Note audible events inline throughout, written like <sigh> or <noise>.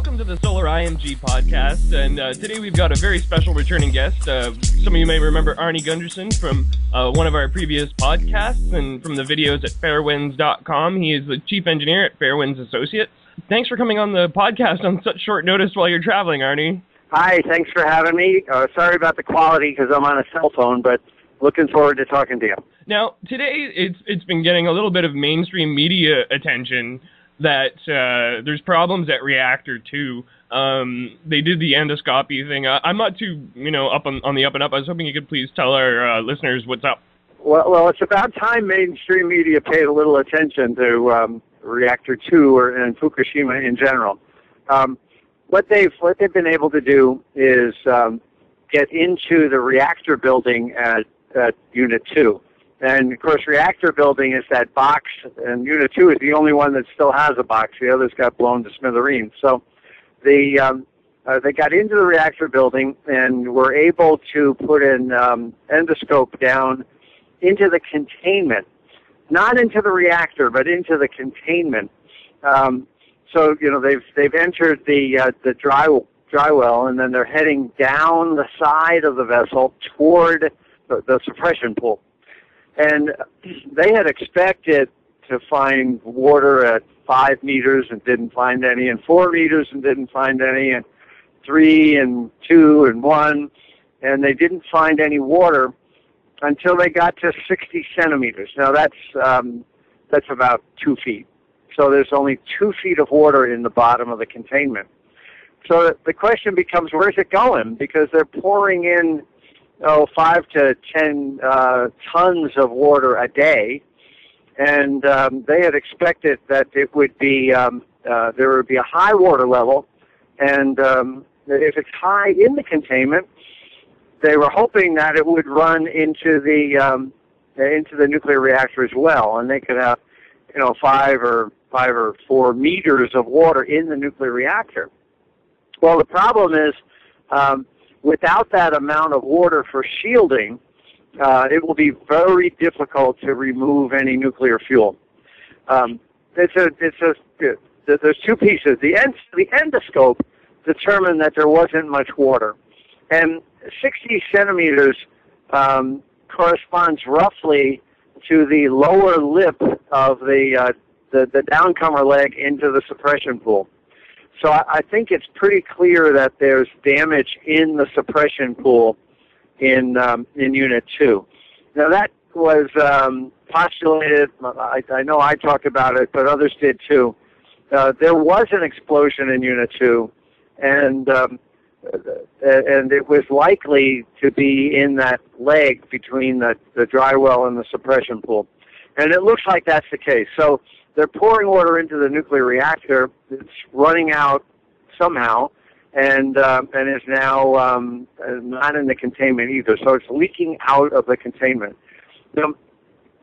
welcome to the Solar IMG podcast. And uh, today we've got a very special returning guest. Uh, some of you may remember Arnie Gundersen from uh, one of our previous podcasts and from the videos at fairewinds.com. He is the chief engineer at Fairewinds Associates. Thanks for coming on the podcast on such short notice while you're traveling, Arnie. Hi, thanks for having me. Uh, sorry about the quality because I'm on a cell phone, but looking forward to talking to you. Now, today it's it's been getting a little bit of mainstream media attention that uh, there's problems at Reactor 2. Um, they did the endoscopy thing. I'm not too, you know, up on, on the up and up. I was hoping you could please tell our uh, listeners what's up. Well, well, it's about time mainstream media paid a little attention to um, Reactor 2 or, and Fukushima in general. Um, what they've what they've been able to do is um, get into the reactor building at, at Unit 2. And of course, reactor building is that box, and Unit 2 is the only one that still has a box. The others got blown to smithereens. So the, um, uh, they got into the reactor building and were able to put an um, endoscope down into the containment, not into the reactor, but into the containment. Um, so you know they've they've entered the uh, the dry dry well, and then they're heading down the side of the vessel toward the, the suppression pool. And they had expected to find water at five meters and didn't find any, and four meters and didn't find any, and three and two and one, and they didn't find any water until they got to 60 centimeters. Now that's um, that's about two feet. So there's only two feet of water in the bottom of the containment. So the question becomes, where's it going? Because they're pouring in oh, five to ten uh, tons of water a day, and um, they had expected that it would be um, uh, there would be a high water level, and um, if it's high in the containment, they were hoping that it would run into the um, into the nuclear reactor as well, and they could have you know five or five or four meters of water in the nuclear reactor. Well, the problem is um, without that amount of water for shielding, uh, it will be very difficult to remove any nuclear fuel. Um, it's a, it's a, there's two pieces. The, end, the endoscope determined that there wasn't much water. And 60 centimeters um, corresponds roughly to the lower lip of the, uh, the, the downcomer leg into the suppression pool. So I, I think it's pretty clear that there's damage in the suppression pool in um, in Unit Two. Now that was um, postulated. I, I know I talked about it, but others did too. Uh, there was an explosion in Unit Two, and um, and it was likely to be in that leg between the, the dry well and the suppression pool. And it looks like that's the case. So they're pouring water into the nuclear reactor. It's running out somehow, and uh, and is now um, not in the containment either. So it's leaking out of the containment. Now,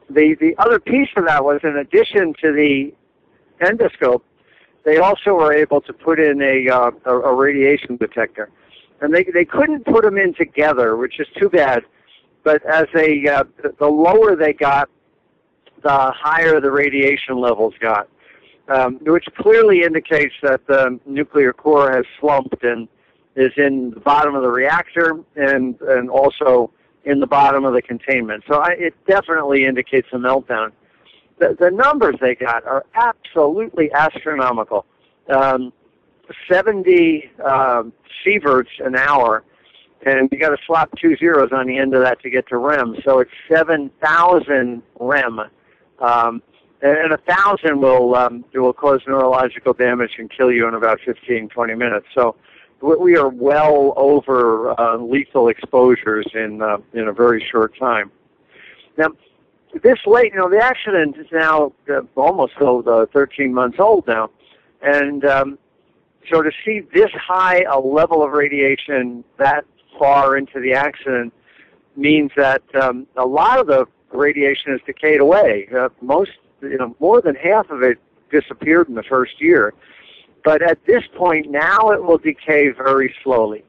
the the other piece of that was, in addition to the endoscope, they also were able to put in a uh, a, a radiation detector, and they they couldn't put them in together, which is too bad. But as they uh, the lower they got, the higher the radiation levels got, um, which clearly indicates that the nuclear core has slumped and is in the bottom of the reactor and and also in the bottom of the containment. So I, it definitely indicates a meltdown. The, the numbers they got are absolutely astronomical. Um, 70 um, sieverts an hour, and you got to slap two zeros on the end of that to get to rem. So it's 7,000 rem. Um, and a thousand will um, will cause neurological damage and kill you in about 15, 20 minutes. So we are well over uh, lethal exposures in uh, in a very short time. Now, this late, you know, the accident is now uh, almost uh, 13 months old now, and um, so to see this high a level of radiation that far into the accident means that um, a lot of the radiation has decayed away. Uh, most, you know, more than half of it disappeared in the first year. But at this point now, it will decay very slowly.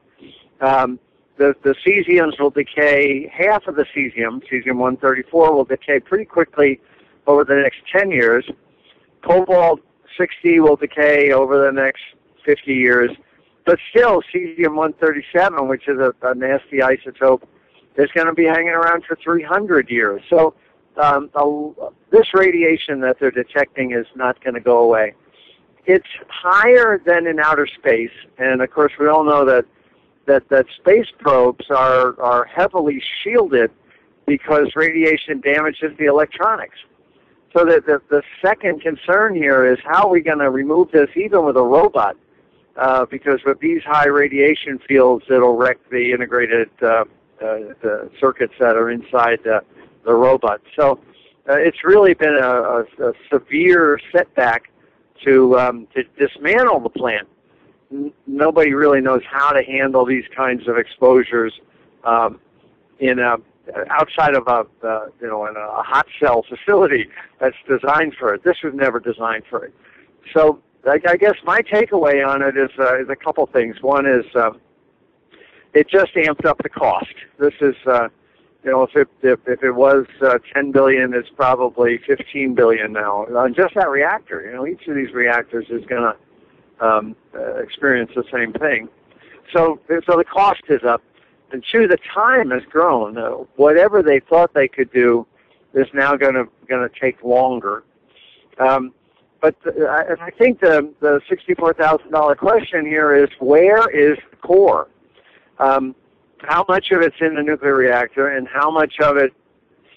Um, the, the cesiums will decay, half of the cesium, cesium-134, will decay pretty quickly over the next 10 years. Cobalt-60 will decay over the next 50 years. But still, cesium-137, which is a, a nasty isotope, is going to be hanging around for 300 years. So um, this radiation that they're detecting is not going to go away. It's higher than in outer space, and of course, we all know that that, that space probes are, are heavily shielded because radiation damages the electronics. So the, the, the second concern here is how are we going to remove this even with a robot? Uh, because with these high radiation fields, it'll wreck the integrated uh, uh, the circuits that are inside the, the robot. So uh, it's really been a, a, a severe setback to um, to dismantle the plant. N- nobody really knows how to handle these kinds of exposures um, in a outside of a uh, you know in a hot cell <laughs> facility that's designed for it. This was never designed for it. So I, I guess my takeaway on it is uh, is a couple things. One is uh, it just amped up the cost. This is uh, you know if it if, if it was uh, 10 billion, it's probably 15 billion now on just that reactor. You know each of these reactors is going to um, uh, experience the same thing. So so the cost is up and two, the time has grown. Uh, whatever they thought they could do is now going to going to take longer. Um, but the, I, I think the the sixty four thousand dollar question here is where is the core? Um, how much of it's in the nuclear reactor, and how much of it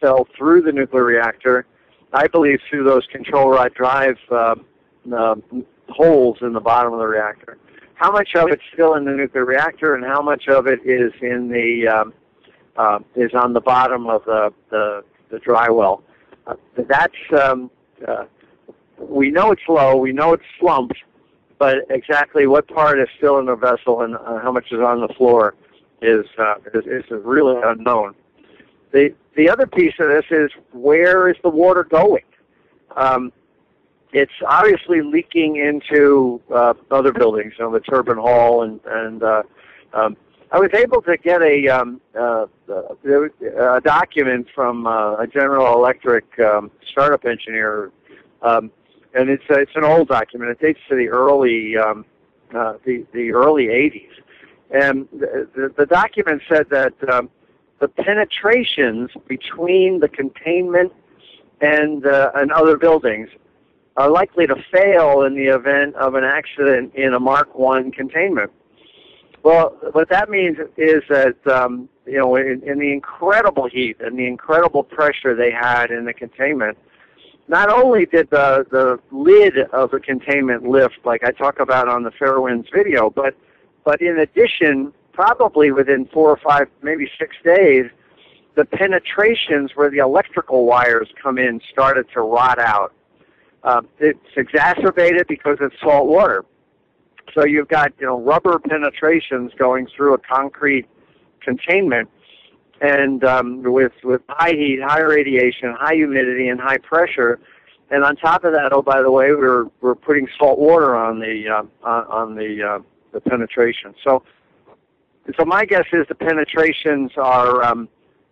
fell through the nuclear reactor? I believe through those control rod drive uh, uh, holes in the bottom of the reactor how much of it's still in the nuclear reactor and how much of it is in the um, uh, is on the bottom of the the, the dry well. Uh, that's um, uh, we know it's low, we know it's slumped, but exactly what part is still in the vessel and uh, how much is on the floor is, uh, is is really unknown. The the other piece of this is where is the water going? Um, it's obviously leaking into uh, other buildings, you know, the turbine hall, and and uh, um, I was able to get a um, uh, a document from uh, a General Electric um, startup engineer, um, and it's uh, it's an old document. It dates to the early um, uh, the the early 80s, and the, the, the document said that um, the penetrations between the containment and uh, and other buildings are likely to fail in the event of an accident in a Mark One containment. Well, what that means is that um, you know, in, in the incredible heat and the incredible pressure they had in the containment, not only did the the lid of the containment lift, like I talk about on the Fairewinds video, but but in addition, probably within four or five, maybe six days, the penetrations where the electrical wires come in started to rot out uh, it's exacerbated because it's salt water. So you've got you know rubber penetrations going through a concrete containment, and um, with with high heat, high radiation, high humidity, and high pressure. And on top of that, oh by the way, we're we're putting salt water on the uh, on, the uh, the penetration. So so my guess is the penetrations are um,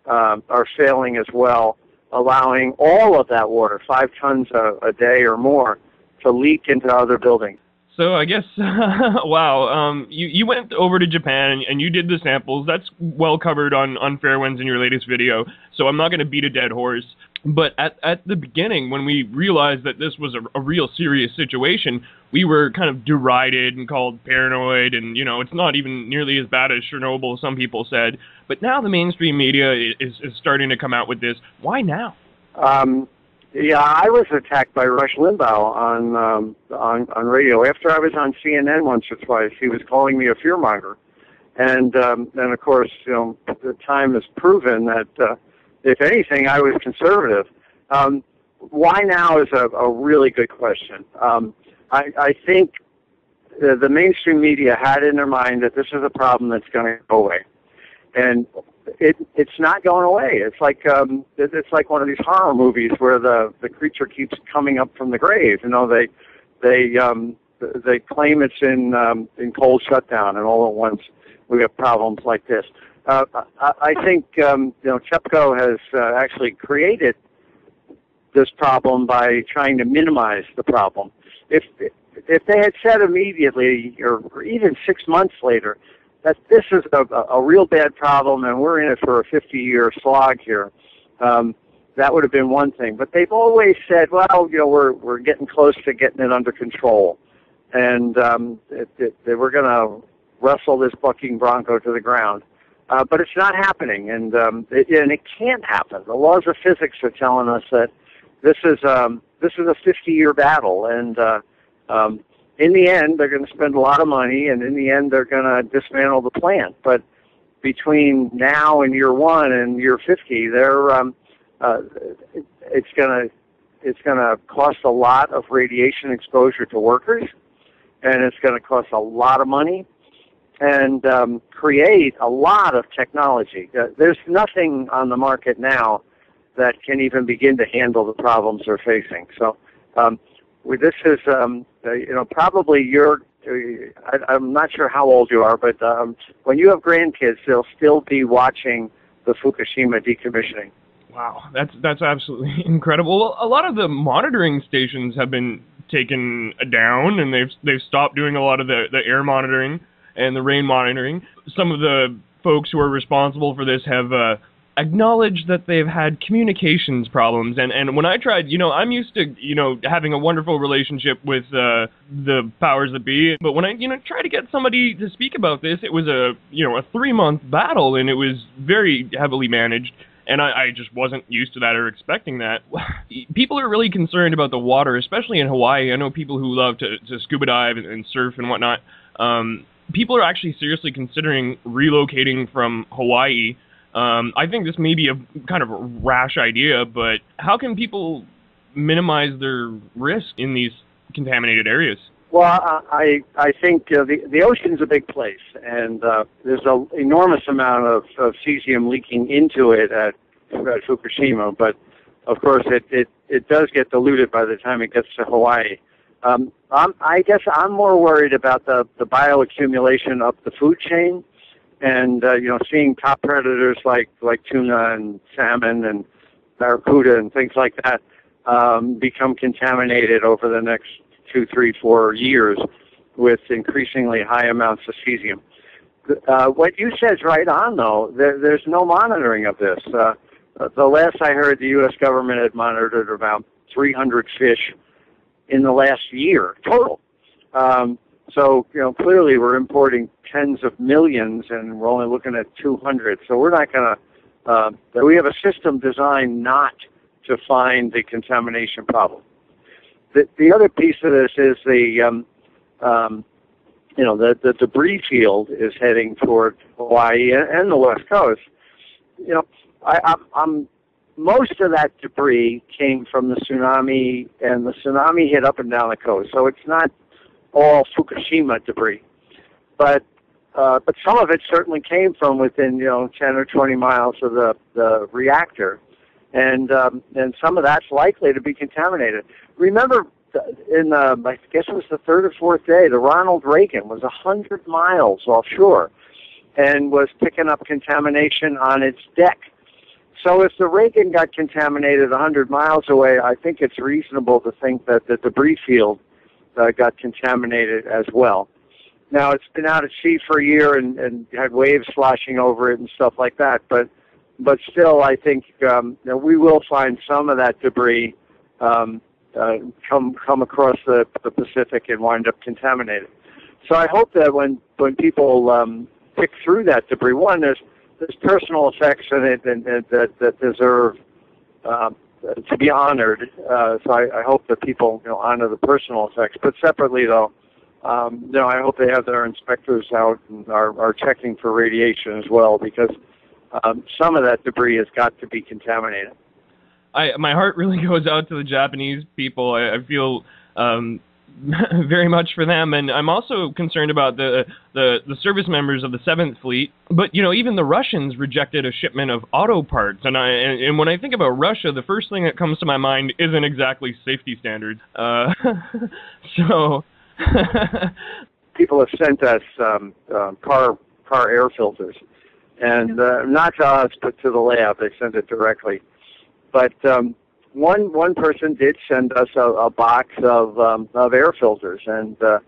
uh, are failing as well allowing all of that water, five tons a, a day or more, to leak into other buildings. So I guess, <laughs> wow, um, you, you went over to Japan and, and, you did the samples. That's well covered on, on Fairewinds in your latest video, so I'm not going to beat a dead horse. But at, at the beginning, when we realized that this was a, a real serious situation, we were kind of derided and called paranoid, and you know, it's not even nearly as bad as Chernobyl, some people said. But now the mainstream media is, is starting to come out with this. Why now? Um, yeah, I was attacked by Rush Limbaugh on um, on on radio after I was on CNN once or twice. He was calling me a fearmonger, and um, and of course, you know, the time has proven that. Uh, if anything, I was conservative. Um, why now is a, a really good question. Um, I, I think the, the mainstream media had in their mind that this is a problem that's going to go away, and it it's not going away. It's like um, it, it's like one of these horror movies where the the creature keeps coming up from the grave. You know, they they um, they claim it's in um, in cold shutdown, and all at once we have problems like this. Uh, I, I think um, you know TEPCO has uh, actually created this problem by trying to minimize the problem. If if they had said immediately, or, even six months later, that this is a, a real bad problem and we're in it for a 50-year slog here, um, that would have been one thing. But they've always said, well, you know, we're we're getting close to getting it under control, and um, it, it, we're going to wrestle this bucking bronco to the ground. Uh, but it's not happening, and um, it, and it can't happen. The laws of physics are telling us that this is um, this is a 50-year battle, and uh, um, in the end, they're going to spend a lot of money, and in the end, they're going to dismantle the plant. But between now and year one and year 50, they're um, uh, it, it's going to it's going to cost a lot of radiation exposure to workers, and it's going to cost a lot of money and um, create a lot of technology. Uh, there's nothing on the market now that can even begin to handle the problems they're facing. So um, this is, um, uh, you know, probably your. Uh, I, I'm not sure how old you are, but um, when you have grandkids, they'll still be watching the Fukushima decommissioning. Wow, that's that's absolutely <laughs> incredible. A lot of the monitoring stations have been taken down, and they've they've stopped doing a lot of the the air monitoring and the rain monitoring. Some of the folks who are responsible for this have uh, acknowledged that they've had communications problems. And, and when I tried, you know, I'm used to, you know, having a wonderful relationship with uh, the powers that be. But when I, you know, tried to get somebody to speak about this, it was a, you know, a three month battle and it was very heavily managed. And I, I just wasn't used to that or expecting that. <laughs> People are really concerned about the water, especially in Hawaii. I know people who love to, to scuba dive and, and surf and whatnot. Um, people are actually seriously considering relocating from Hawaii. Um, I think this may be a kind of a rash idea, but how can people minimize their risk in these contaminated areas? Well, I I think uh, the the ocean's a big place, and uh, there's an enormous amount of, of cesium leaking into it at, at Fukushima. But of course, it, it it does get diluted by the time it gets to Hawaii. Um, I'm, I guess I'm more worried about the, the bioaccumulation up the food chain, and uh, you know, seeing top predators like like tuna and salmon and barracuda and things like that um, become contaminated over the next two, three, four years with increasingly high amounts of cesium. Uh, what you said is right on, though. There, there's no monitoring of this. Uh, the last I heard, the U.S. government had monitored about 300 fish in the last year total. Um, so, you know, clearly we're importing tens of millions and we're only looking at 200. So we're not going to, uh, we have a system designed not to find the contamination problem. The, the other piece of this is the, um, um, you know, the, the debris field is heading toward Hawaii and, and the West Coast. You know, I, I'm, I'm most of that debris came from the tsunami, and the tsunami hit up and down the coast. So it's not all Fukushima debris, but uh, but some of it certainly came from within you know 10 or 20 miles of the the reactor, and um, and some of that's likely to be contaminated. Remember, in the, I guess it was the third or fourth day, the Ronald Reagan was a hundred miles offshore, and was picking up contamination on its deck so if the Reagan got contaminated 100 miles away, I think it's reasonable to think that the debris field uh, got contaminated as well. Now it's been out at sea for a year and, and had waves sloshing over it and stuff like that, but but still, I think um, you know, we will find some of that debris um, uh, come come across the, the Pacific and wind up contaminated. So I hope that when when people um, pick through that debris, one there's there's personal effects in it and, and that that deserve um, to be honored. Uh, so I, I hope that people you know honor the personal effects. But separately, though, um, you know, I hope they have their inspectors out and are, are checking for radiation as well because um, some of that debris has got to be contaminated. I my heart really <laughs> goes out to the Japanese people. I, I feel um, <laughs> very much for them, and I'm also concerned about the, the the service members of the Seventh Fleet. But you know, even the Russians rejected a shipment of auto parts, and I and, and when I think about Russia, the first thing that comes to my mind isn't exactly safety standards. Uh, <laughs> so <laughs> people have sent us um, uh, car car air filters, and uh, not to us, but to the lab. They sent it directly, but. Um, one one person did send us a, a box of um, of air filters, and uh,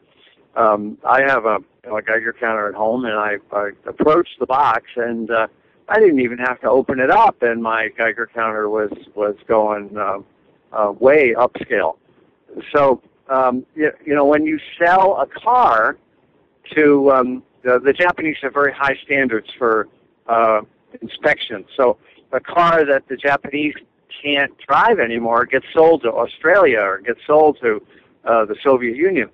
um, I have a, a Geiger counter at home, and I, I approached the box, and uh, I didn't even have to open it up, and my Geiger counter was was going uh, uh, way upscale. So um, you, you know, when you sell a car to um, the, the Japanese have very high standards for uh, inspection. So a car that the Japanese can't drive anymore gets sold to Australia or gets sold to uh, the Soviet Union,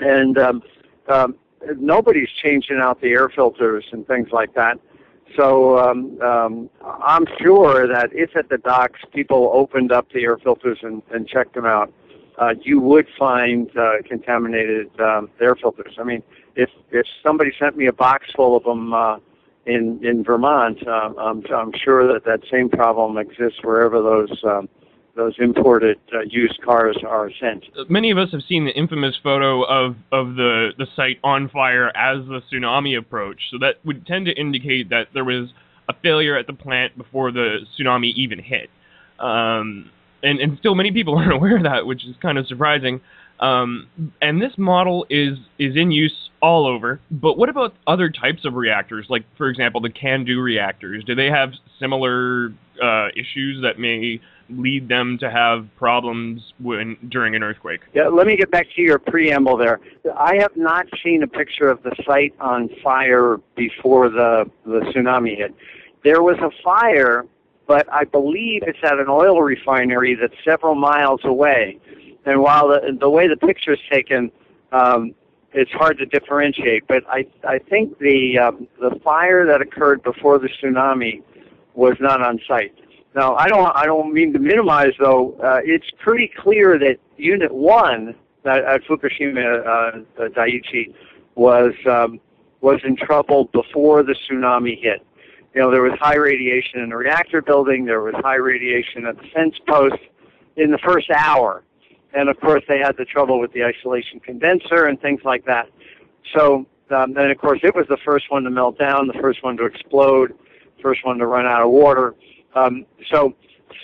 and um, um, nobody's changing out the air filters and things like that. So um, um, I'm sure that if at the docks people opened up the air filters and, and checked them out, uh, you would find uh, contaminated um, air filters. I mean, if if somebody sent me a box full of them uh, in in Vermont, uh, I'm, I'm sure that that same problem exists wherever those um, those imported uh, used cars are sent. Many of us have seen the infamous photo of, of the, the site on fire as the tsunami approached. So that would tend to indicate that there was a failure at the plant before the tsunami even hit. Um, and, and still many people <laughs> aren't aware of that, which is kind of surprising. Um, and this model is is in use all over. But what about other types of reactors, like for example the CANDU reactors? Do they have similar uh, issues that may lead them to have problems when during an earthquake? Yeah, let me get back to your preamble there. I have not seen a picture of the site on fire before the the tsunami hit. There was a fire, but I believe it's at an oil refinery that's several miles away. And while the the way the picture is taken, um, it's hard to differentiate. But I I think the um, the fire that occurred before the tsunami was not on site. Now, I don't I don't mean to minimize though. Uh, it's pretty clear that Unit One at, at Fukushima uh, uh, Daiichi was um, was in trouble before the tsunami hit. You know, there was high radiation in the reactor building. There was high radiation at the fence post in the first hour, and of course they had the trouble with the isolation condenser and things like that. So um, then, of course, it was the first one to melt down, the first one to explode, first one to run out of water. Um, so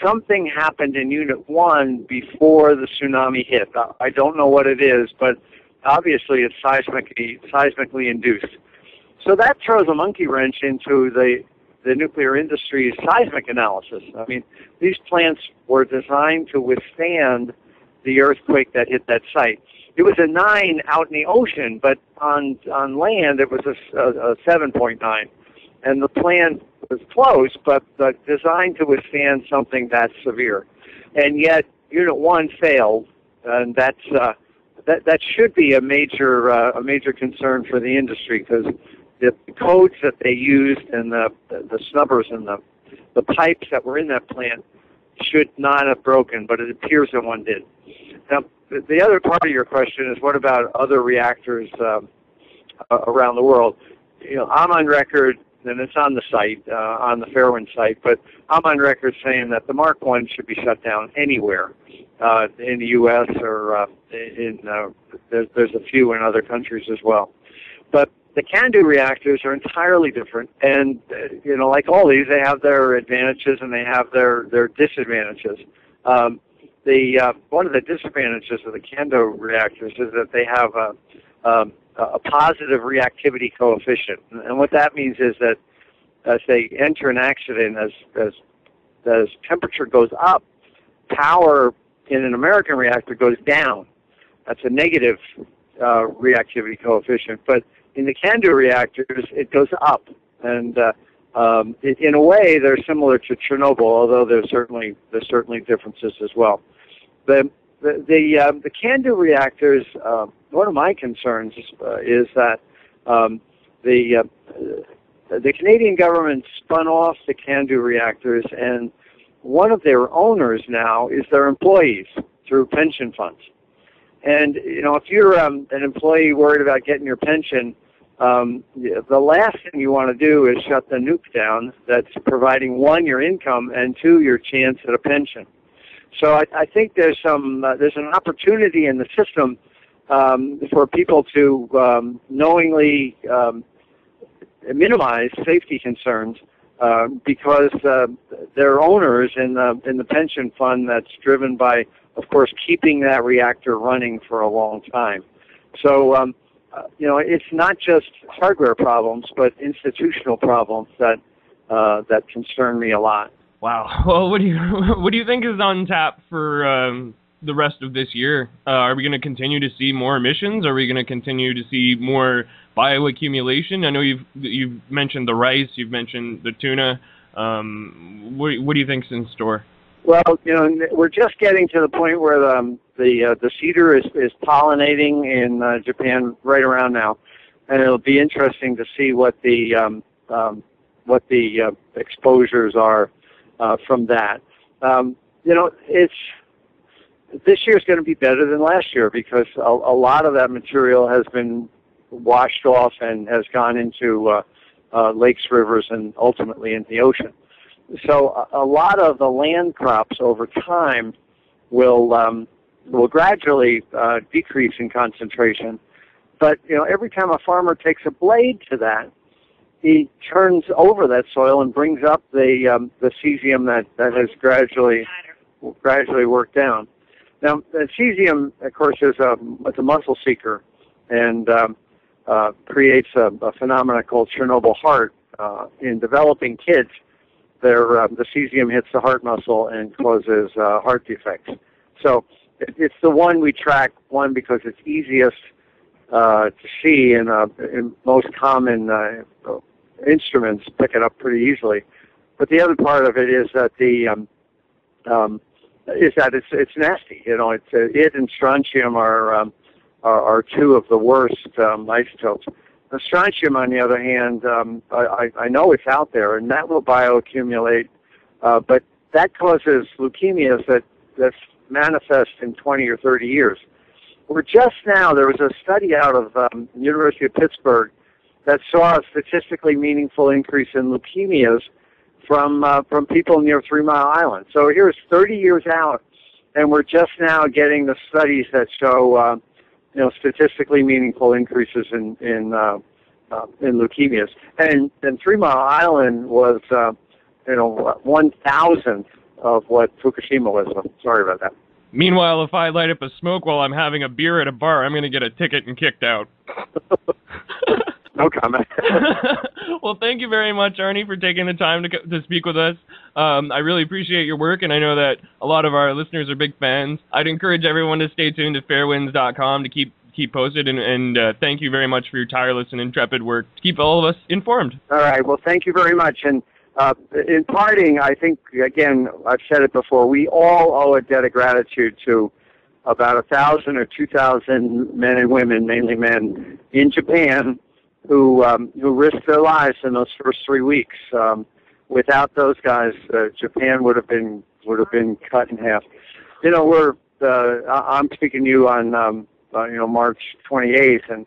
something happened in Unit 1 before the tsunami hit. I don't know what it is, but obviously it's seismically, seismically induced. So that throws a monkey wrench into the, the nuclear industry's seismic analysis. I mean, these plants were designed to withstand the earthquake that hit that site. It was a 9 out in the ocean, but on, on land it was a, a, a 7.9. And the plant was close, but, but designed to withstand something that severe. And yet, Unit One failed, and that's uh, that that should be a major uh, a major concern for the industry because the codes that they used and the, the the snubbers and the the pipes that were in that plant should not have broken, but it appears that one did. Now, the other part of your question is what about other reactors um, around the world? You know, I'm on record and it's on the site, uh, on the Fairewind site, but I'm on record saying that the Mark 1 should be shut down anywhere uh, in the U.S. or uh, in, uh, there's, there's a few in other countries as well. But the CANDU reactors are entirely different, and uh, you know, like all these, they have their advantages and they have their their disadvantages. Um, the uh, one of the disadvantages of the CANDU reactors is that they have a um, a positive reactivity coefficient. And what that means is that as they enter an accident, as, as, as temperature goes up, power in an American reactor goes down. That's a negative uh, reactivity coefficient. But in the CANDU reactors, it goes up. And uh, um, it, in a way, they're similar to Chernobyl, although there's certainly there's certainly differences as well. The the the, um, the CANDU reactors. Uh, one of my concerns uh, is that um, the uh, the Canadian government spun off the CANDU reactors, and one of their owners now is their employees through pension funds. And you know, if you're um, an employee worried about getting your pension, um, the last thing you want to do is shut the nuke down. That's providing one your income and two your chance at a pension. So I, I think there's some uh, there's an opportunity in the system um, for people to um, knowingly um, minimize safety concerns uh, because uh, their owners in the in the pension fund that's driven by, of course, keeping that reactor running for a long time. So. Um, uh, you know, it's not just hardware problems, but institutional problems that uh, that concern me a lot. Wow. <laughs> Well, what do you <laughs> what do you think is on tap for um, the rest of this year? Uh, are we going to continue to see more emissions? Are we going to continue to see more bioaccumulation? I know you've you've mentioned the rice, you've mentioned the tuna. Um, what what do you think's in store? Well, you know, we're just getting to the point where the um, the uh, the cedar is is pollinating in uh, Japan right around now, and it'll be interesting to see what the um, um, what the uh, exposures are uh, from that. Um, you know, it's this year is going to be better than last year because a, a lot of that material has been washed off and has gone into uh, uh, lakes, rivers, and ultimately into the ocean so a, a lot of the land crops over time will um, will gradually uh, decrease in concentration. But you know, every time a farmer takes a blade to that, he turns over that soil and brings up the um, the cesium that that has gradually gradually worked down. Now, the cesium, of course, is a it's a muscle seeker, and um, uh, creates a, a phenomenon called Chernobyl heart uh, in developing kids their um, the cesium hits the heart muscle and causes uh, heart defects. So it, it's the one we track. One because it's easiest uh, to see in, uh, in most common uh, instruments, pick it up pretty easily. But the other part of it is that the um, um, is that it's it's nasty. You know, it's uh, it and strontium are, um, are are two of the worst um, isotopes. The strontium, on the other hand, um, I, I know it's out there, and that will bioaccumulate, uh, but that causes leukemias that that manifest in 20 or 30 years. We're just now there was a study out of um, University of Pittsburgh that saw a statistically meaningful increase in leukemias from uh, from people near Three Mile Island. So here's 30 years out, and we're just now getting the studies that show uh, you know, statistically meaningful increases in in uh, uh, in leukemias. And and Three Mile Island was, uh, you know, one thousandth of what Fukushima was. sorry about that. Meanwhile, if I light up a smoke while I'm having a beer at a bar, I'm going to get a ticket and kicked out. <laughs> no comment. <laughs> <laughs> well, thank you very much, Arnie, for taking the time to to speak with us. Um, I really appreciate your work, and I know that a lot of our listeners are big fans. I'd encourage everyone to stay tuned to fairewinds.com to keep keep posted, and, and uh, thank you very much for your tireless and intrepid work to keep all of us informed. All right. Well, thank you very much, and. Uh, in parting, I think again I've said it before. We all owe a debt of gratitude to about a thousand or two thousand men and women, mainly men, in Japan who um, who risked their lives in those first three weeks. Um, without those guys, uh, Japan would have been would have been cut in half. You know, we're uh, I'm speaking to you on um, uh, you know March 28th, and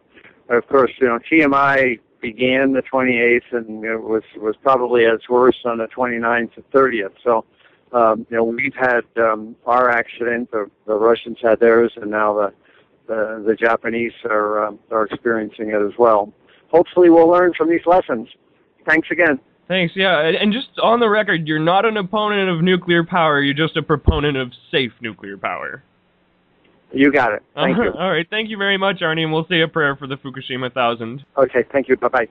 of course, you know TMI began the 28th, and it was was probably at its worst on the 29th and 30th. So. Um, you know, we've had um, our accident. The, the Russians had theirs, and now the the, the Japanese are um, are experiencing it as well hopefully we'll learn from these lessons. Thanks again. Thanks. Yeah, and just on the record, you're not an opponent of nuclear power. You're just a proponent of safe nuclear power. You got it. Thank uh-huh. you. All right. Thank you very much, Arnie, and we'll say a prayer for the Fukushima thousand. Okay. Thank you. Bye bye.